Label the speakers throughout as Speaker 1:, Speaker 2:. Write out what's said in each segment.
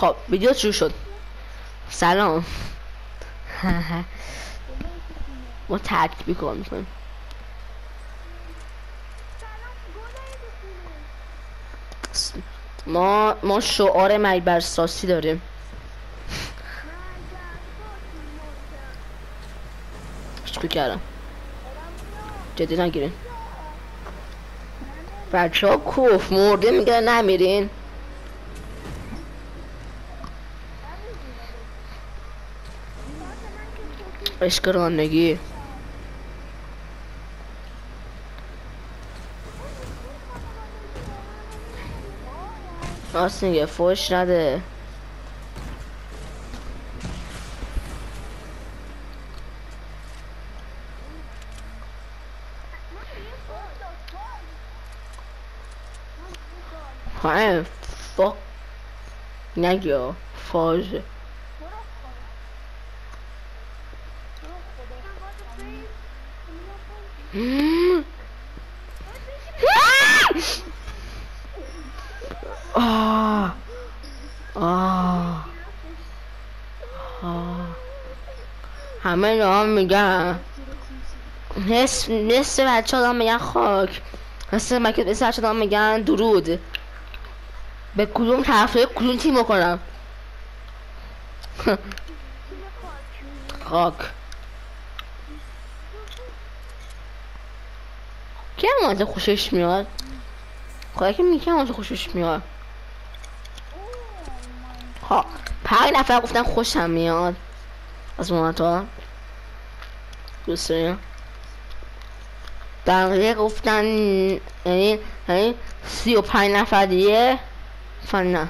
Speaker 1: خب ویدیو شروع شد سلام ما ترتیبی کار می‌کنیم ما ما شعار مرگ ساسی داریم شکو کردم جدی نگیرین بچه ها کوف مرده میگه نمیرین عشق رانگی راست میگه فوش نده Fine, fuck. نگیا فاز آه آه آه همه نام میگن. نصف نصف بچه ها میگن خاک. نصف بچه ها میگن درود. به کدوم طرفه کدوم تیم کنم خاک. کی هم خوشش میاد؟ خدا که میگه خوشش میاد؟ ها پنج نفر گفتن خوشم میاد. از تو دوست داریم بقیه گفتن یعنی یعنی سی و پنج نفر دیگه. فن نه.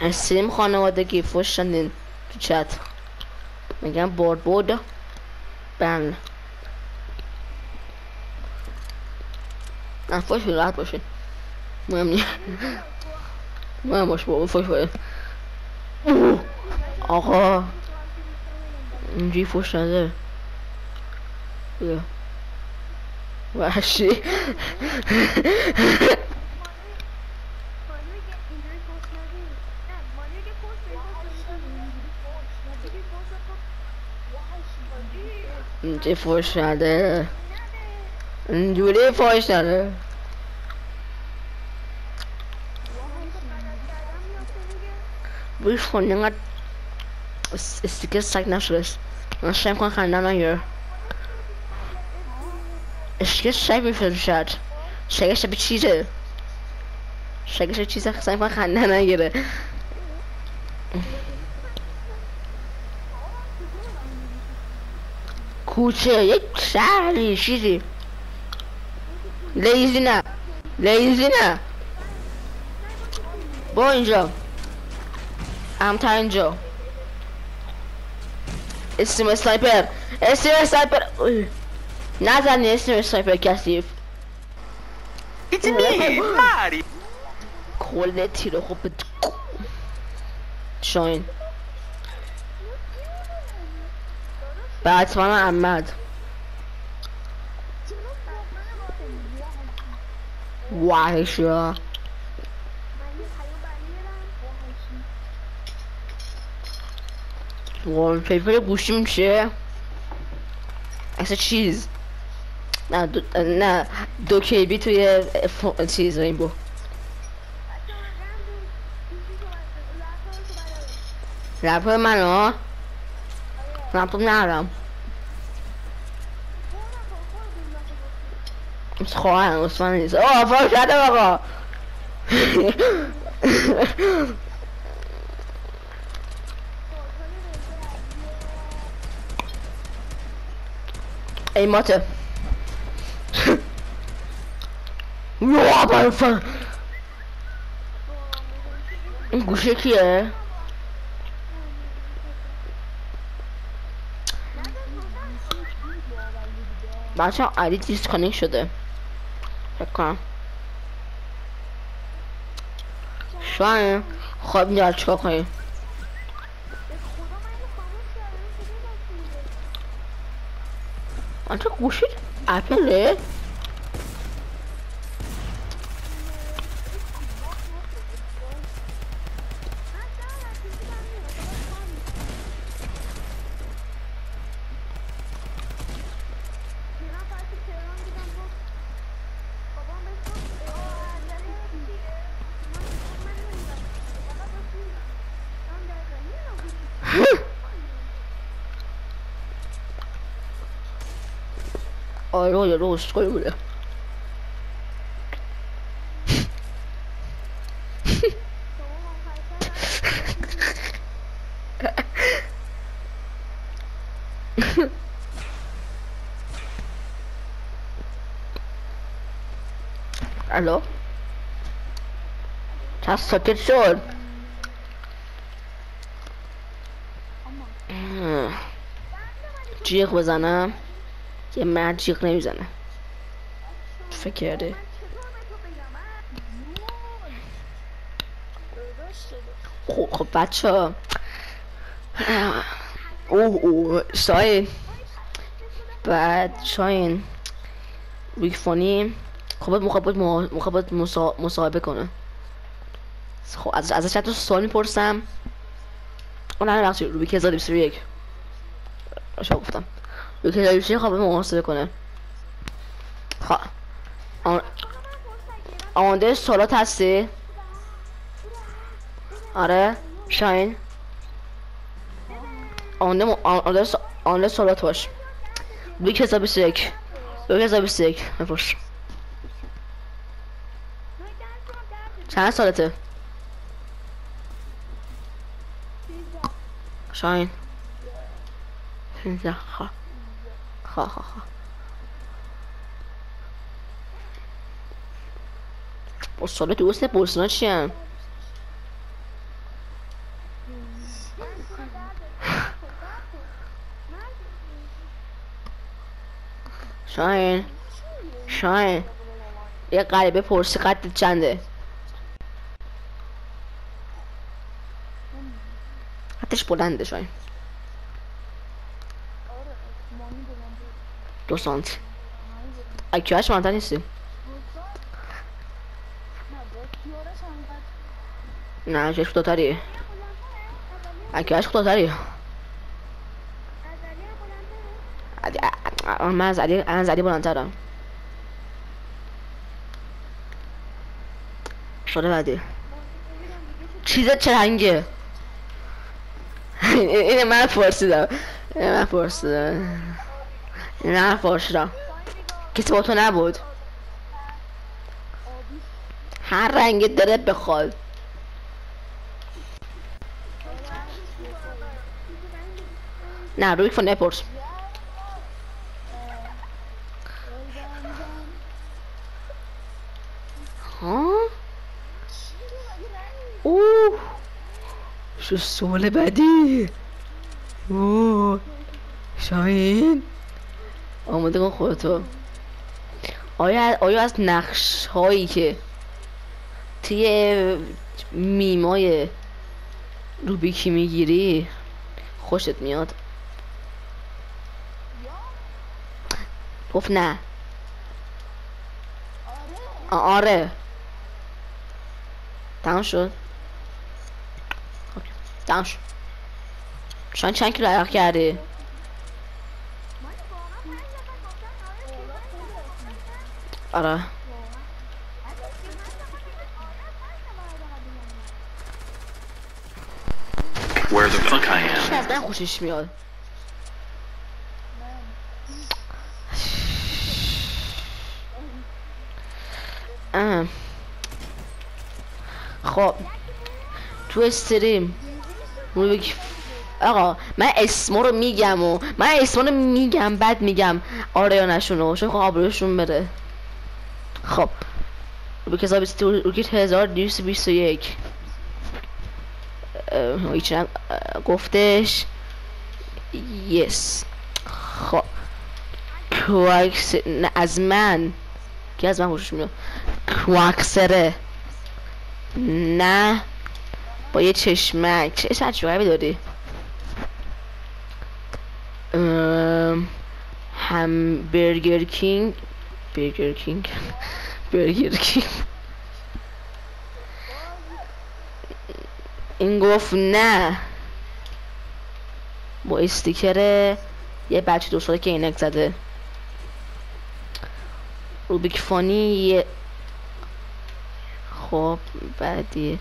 Speaker 1: استریم خانوادگی فوش شدین تو چت. میگم بورد بورد. بله. راحت باشین مهم نیست مهم باش بابا فوش باید آقا اینجوری فوش نده بیا وحشی اینجا فوش نده اینجوری فوش نده. بوش کن اینقدر استیکر سگ نشده من شم کن خنده نگیر اشکه شای میفرد شد شگش به چیزه. شگش چیزه. سعی کن خنده نگیره. کوچه یک شهری چیزی. لیزی نه لیزی نه با اینجا امتر اینجا اسم سنایپر اسم سنایپر نزنی اسم سنایپر کسیف
Speaker 2: It's me, Mari.
Speaker 1: کل تیر خوب شاین باتمان احمد وحشا وال پیپر گوشی میشه اصلا چیز نه دو... نه دو کیبی توی ف... چیز این بود لپتاپ منو لپتاپ ندارم خواهرم اصلا نیست آه فاش شده آقا. ای ماته. یا برفن این گوشه کیه؟ بچه علی دیسکانیک شده. کنم شاید خواب میاد چکا کنیم آنچه گوشید اپله آره یه کنی بوده الو چند ساکت شد. جیغ بزنم یه مرد جیغ نمی‌زنه. فکر کرده خب خب بچه اوه اوه شاین بعد شاین. ویک فانی خب مخابط مخابط مصاحبه کنه. خب از ازش تا سوال می‌پرسم. اون نه بخشی روی که 1021 شما گفتم. روی که 1021 خب محاسبه کنه خب آن آماده سوالات هستی آره شاین آماده م... آماده س... آماده سوالات باش روی که 1021 روی که 1021 بپرس چند سالته شاین اینجا خا خا خا خا با سال دوست پرسنا چی هم شاین شاین یه غریبه پرسی قد چنده قدش بلنده شاین دو سانتی اکیاش منتر نیستی؟ نه چشم دوتریه اکیاش دوتریه من از علی از علی بلندترم. شده بعدی. چیز چه رنگه اینه من پرسیدم. اینه من پرسیدم. اینه من پرسیدم کسی با تو نبود. هر رنگی داره بخواد. نه روی فون نپرس. ها؟ اوه. شو سوال بعدی اوه. شاین آماده کن خودتو. آیا آیا از نقش هایی که توی میمای روبیکی می‌گیری خوشت میاد؟ گفت نه. آره. تمام شد. تمام شد. شاید چند کیلو عرق کردی؟ آره.
Speaker 2: Where the fuck I
Speaker 1: چی
Speaker 2: am?
Speaker 1: از من خوشش میاد. خب. تو استریم. بگی آقا من اسما رو میگم و من اسما رو میگم بعد میگم آره یا نشونو چون خب آبروشون بره. خب. که حساب است- رو که هزار دویست بیست و یک. اه، هیچ نه اه، گفتش یس خب. کواکس نه از من. که از من خوشش میاد کواکسره نه. با یه چشمک. چه اسم عجیبی داری؟ ام، همبرگر کینگ برگر کینگ. برگر کینگ این گفت نه با استیکر یه بچه دو ساله که اینک زده روبیک فانی یه خب بعدی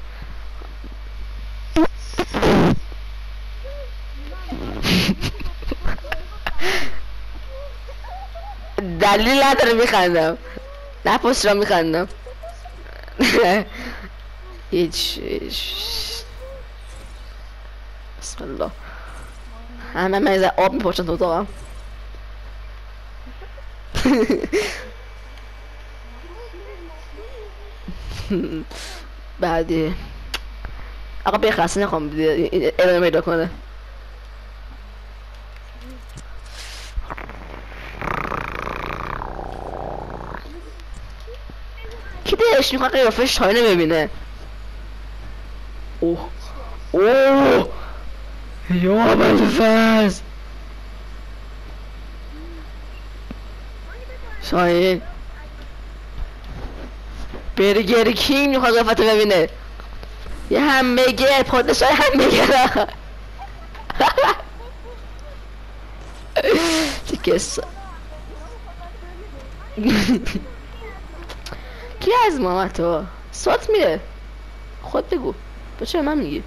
Speaker 1: دلیل نداره میخندم نه پست را میخندم هیچ. بسم الله همه من از آب میپاشن تو اتاقم بعدی آقا بخست نخوام ادامه پیدا کنه کی دلش می‌خواد قیافه شاینه ببینه؟ اوه. اوه. یا ابوالفضل شاین. برگر کینگ می‌خواد قیافت ببینه. یه همبرگر پادشاه همبرگر. چه قصه کی از ما تو صوت میره. خود بگو. تو چه من میگی.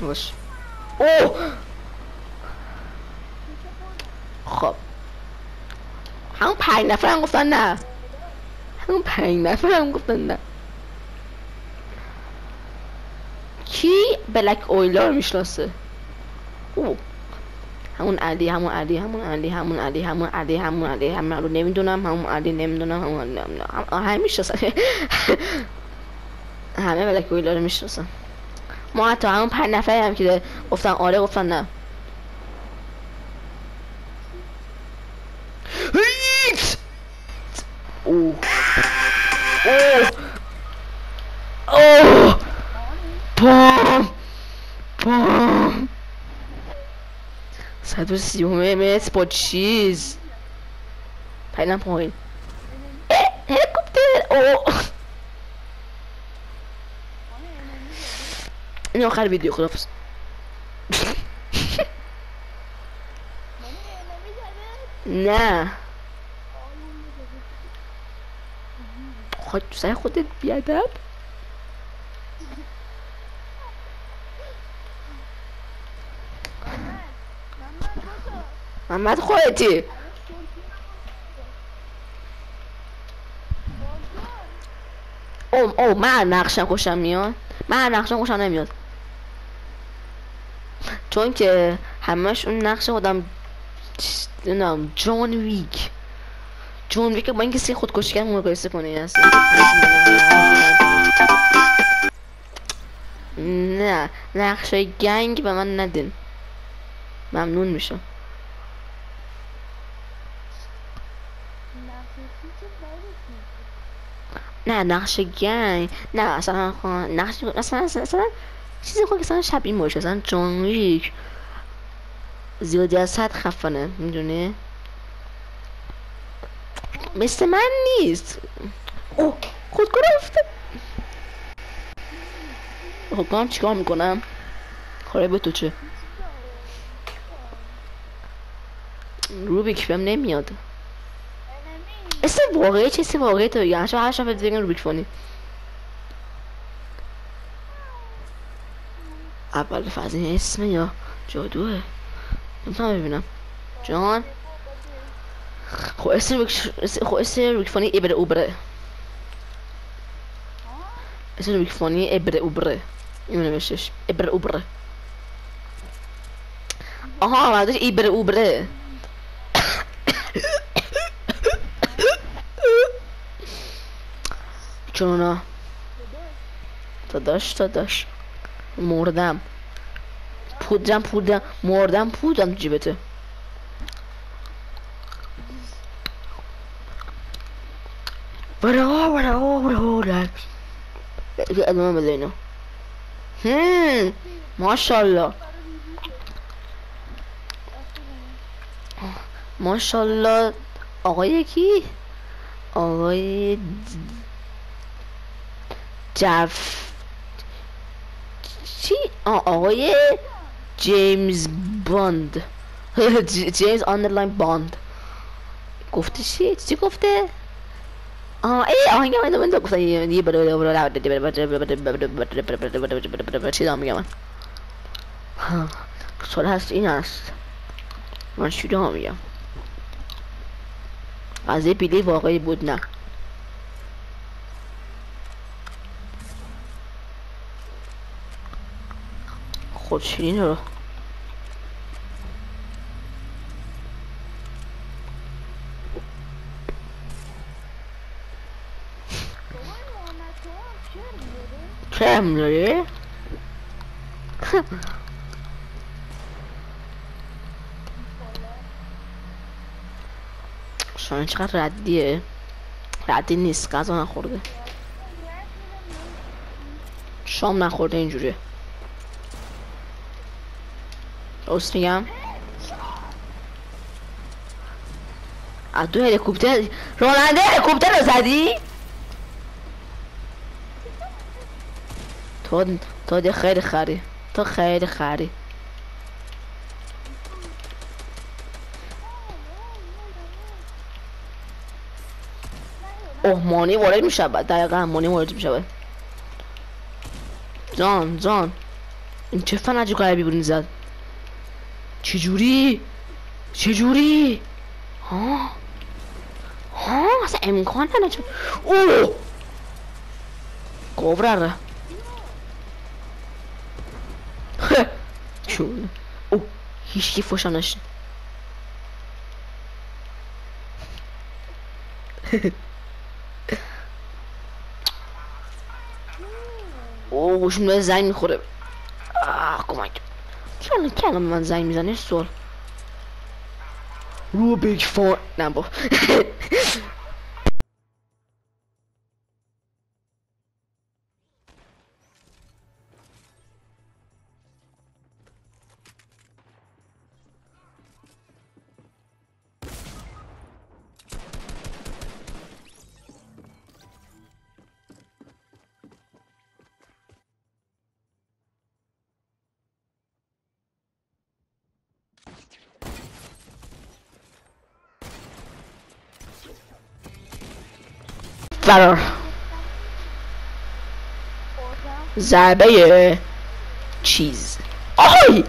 Speaker 1: باش. اوه! خب. همون پنج نفر هم گفتن نه. همون پنج نفر هم گفتن نه. کی بلک اویلا رو می‌شناسه؟ او همون علی همون علی همون علی همون علی همون علی همون علی همون علی نمی‌دونم همون علی نمی‌دونم همون علی نمی‌دونم همه بلک اویلا رو می‌شناسن ما حتی همون پنج نفری هم که گفتن آره گفتن نه! اوه اوه اوه 120 ms pod x پیلم پایین هلیکوپتر او این آخر ویدیو خدافز نه خود سر خودت بیادب محمد خودتی. او او من نقشم خوشم میاد من نقشم خوشم نمیاد. چون که همش اون نقش خودم نمی‌دونم جون ویک. جون ویک با اینکه سی خودکشی کردن مقایسه کنه. اصلا نه نقش گنگ به من ندین. ممنون میشم. نقش گنگ نه اصلا نقش اصلا اصلا, اصلا چیزی خود اصلا شبیه باشه اصلا جون ویک زیادی از حد خفنه می‌دونی؟ مثل من نیست. اوه خود گرفته خب چیکار می‌کنم؟ خاره به تو چه؟ روبیک بهم نمیاد. اسم واقعی چه اسم واقعی تو بگم هر هر شب بگم روبیک فانی اول این اسم یا جادوه نمی‌تونم ببینم جان خب اسم اس- خب اسم روبیک فانی ابره اوبره اسم روبیک فانی ابره اوبره اینو نوشتش ابره اوبره آها بعدش ایبره اوبره چونا داداش داداش. مردم. پودرم پودرم. مردم پودم جیبته برا برا برا یه ادامه بده اینو هم. ماشالله ماشالله آقای کی؟ آقای جف چی آقای جیمز باند جیمز underline باند گفته چی چی گفته آه ای آهنگ من من گفتن یه بره بره بره بره بره بره بره چی دارم میگم من سال هست این هست من چی دارم میگم قضیه بیلی واقعی بود نه خود شیرین رو کرم داری؟ شاید چقدر ردیه. ردی نیست غذا نخورده. شام نخورده اینجوریه. میگم از دو هلیکوپتر راننده هلیکوپتر رو زدی؟ تو تو دی خیلی خری. تو خیلی خری. اوه مانی وارد میشه دقیقا مانی وارد میشه جان جان. این چه فن عجیب غریبی بود زد؟ چجوری؟ چجوری؟ ها؟ ها؟ اصلا امکان نداره اوه! کوبراره چون او هیچ کی فوشم نشه او گوشم داره زنگ می‌خوره. آه کمک. چرا که الان به من زنگ می‌زنه سوال رو بیگ فرار ضربه چیز. آی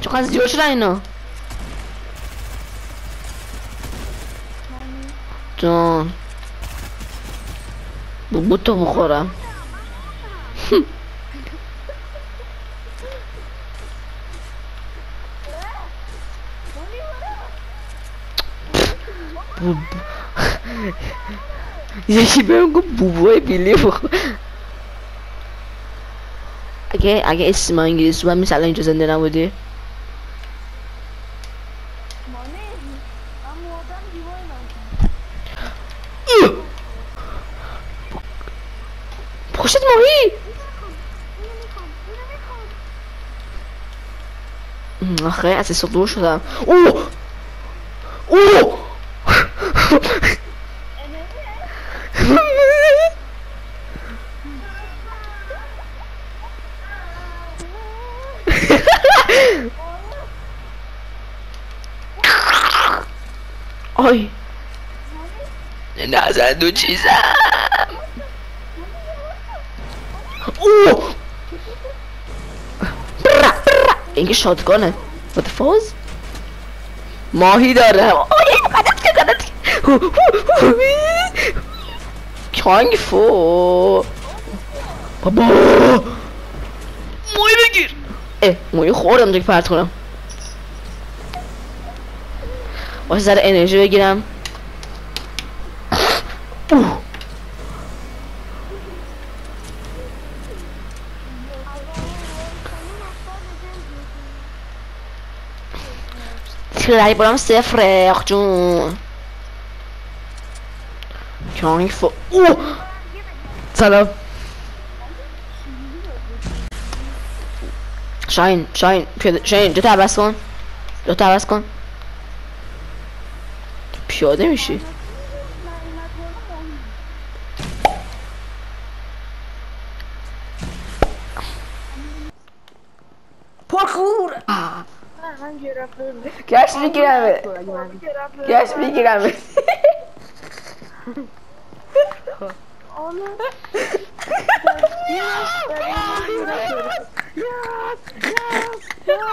Speaker 1: چقدر زیاد شدن اینا. جان. بو تو بخورم. بوب یکی بهم گفت بوبوی بیلی بخور اگه اگه اسم من انگلیسی بود مثلا اینجا زنده نبودی
Speaker 3: مانه من آدم دیوار من
Speaker 1: پشت ماهی
Speaker 3: اینو می‌خوام
Speaker 1: آی. نزن دو چیزم. اوه برا برا. اینکه شاتگانه What the fuzz ماهی داره. کانگ فو بابا ماهی بگیر اه ماهی خوردم دیگه پرت کنم واسه ذره انرژی بگیرم اوه. تلایی برام صفره آخ جون کانگ فو اوه سلام شاین شاین پیاده شاین جا عوض کن جا عوض کن پیاده میشی پرکور
Speaker 3: من گرفته
Speaker 1: گشت می‌گیرم گشت می‌گیرم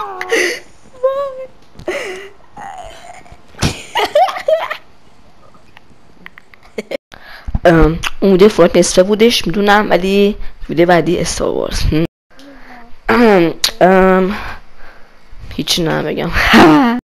Speaker 3: آنه
Speaker 1: ام، اون فورت نصفه بودش می‌دونم ولی ویدیو بعدی استار وارز هیچی نمیگم